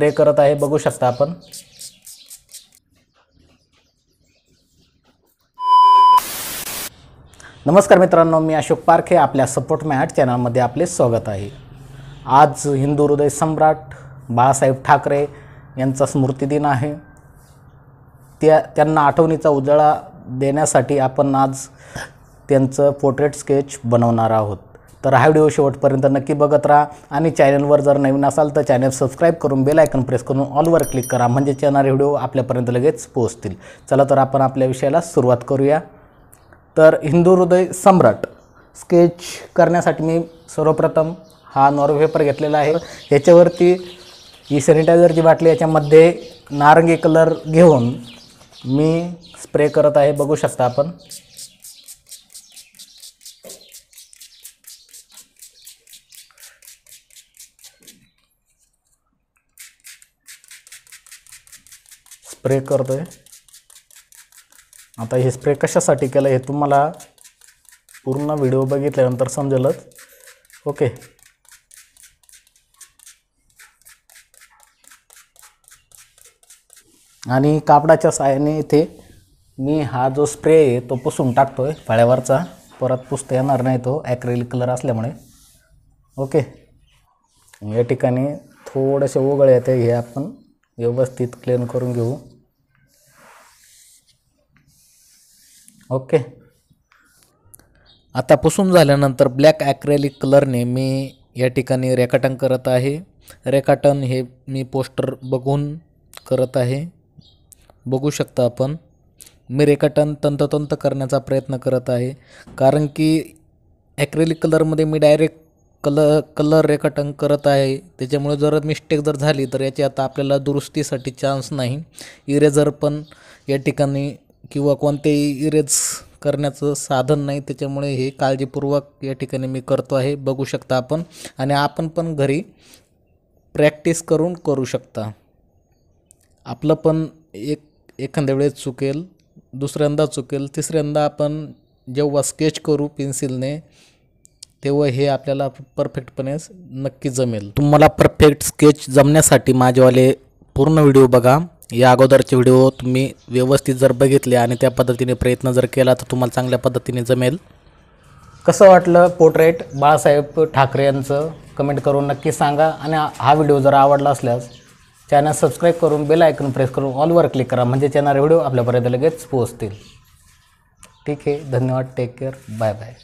Spray करत आहे बघू शकता आपण. नमस्कार मित्रांनो मी अशोक पारखे आपल्या सपोर्ट मॅट चॅनलमध्ये आपले स्वागत आहे. आज हिंदू हृदय सम्राट बाळासाहेब ठाकरे यांचा स्मृतिदिन आहे. त्या त्यांना आठवणीचा उजाळा देण्यासाठी आपण आज त्यांचं पोर्ट्रेट स्केच बनवणार आहोत. तर हा व्हिडिओ शेवटपर्यंत नक्की बघत राहा. आणि चॅनलवर जर नवीन असाल तर चॅनल सबस्क्राईब करून बेल आयकन प्रेस करून ऑलवर क्लिक करा. म्हणजे येणारे व्हिडिओ आपल्यापर्यंत लगेच पोहोचतील. चला तर आपण आपल्या विषयाला सुरुवात करूया. तर हिंदू हृदय सम्राट स्केच करण्यासाठी मी सर्वप्रथम हा नॉर्वे पेपर घेतलेला आहे. याच्यावरती ही सॅनिटायझरची बाटली याच्यामध्ये नारंगी कलर घेऊन मी स्प्रे करत आहे. बघू शकता आपण. स्प्रे करतो आहे आता हे स्प्रे कशासाठी केलं हे तुम्हाला पूर्ण व्हिडिओ बघितल्यानंतर समजेलच. ओके. आणि कापडाच्या साहाय्याने इथे मी हा जो स्प्रे आहे तो पुसून टाकतो आहे फळ्यावरचा. परत पुसता येणार नाही तो ॲक्रेलिक कलर असल्यामुळे. ओके. या ठिकाणी थोडेसे ओगळे येते हे आपण व्यवस्थित क्लीन करून घेऊ. ओके. आता पुसून झाल्यानंतर ब्लॅक ॲक्रेलिक कलरने मी या ठिकाणी रेखाटन करत आहे. रेखाटन हे मी पोस्टर बघून करत आहे. बघू शकता आपण. मी रेखाटन तंततंत करण्याचा प्रयत्न करत आहे. कारण की ॲक्रेलिक कलरमध्ये मी डायरेक्ट कलर कलर रेखाटन करत आहे. त्याच्यामुळे जर मिस्टेक जर झाली तर याची आता आपल्याला दुरुस्तीसाठी चान्स नाही. इरेझर पण या ठिकाणी किंवा कोणतेही इरेज करण्याचं साधन नाही त्याच्यामुळे हे काळजीपूर्वक या ठिकाणी मी करतो आहे. बघू शकता आपण. आणि आपण पण घरी प्रॅक्टिस करून करू शकता. आपलं पण एक एखाद्या वेळेस चुकेल दुसऱ्यांदा चुकेल तिसऱ्यांदा आपण जेव्हा स्केच करू पेन्सिलने तेव्हा हे आपल्याला परफेक्टपणे नक्की जमेल. तुम्हाला परफेक्ट स्केच जमण्यासाठी माझेवाले पूर्ण व्हिडिओ बघा. या अगोदरचे व्हिडिओ तुम्ही व्यवस्थित जर बघितले आणि त्या पद्धतीने प्रयत्न जर केला तर तुम्हाला चांगल्या पद्धतीने जमेल. कसं वाटलं पोर्ट्रेट? बाळासाहेब ठाकरे यांचं कमेंट करून नक्की सांगा आणि हा व्हिडिओ जर आवडला असल्यास चॅनल सबस्क्राईब करून बेल आयकन प्रेस करून ऑलवर क्लिक करा. म्हणजे चॅनल व्हिडिओ आपल्यापर्यंत लगेच पोहोचतील. ठीक आहे धन्यवाद. Take care bye bye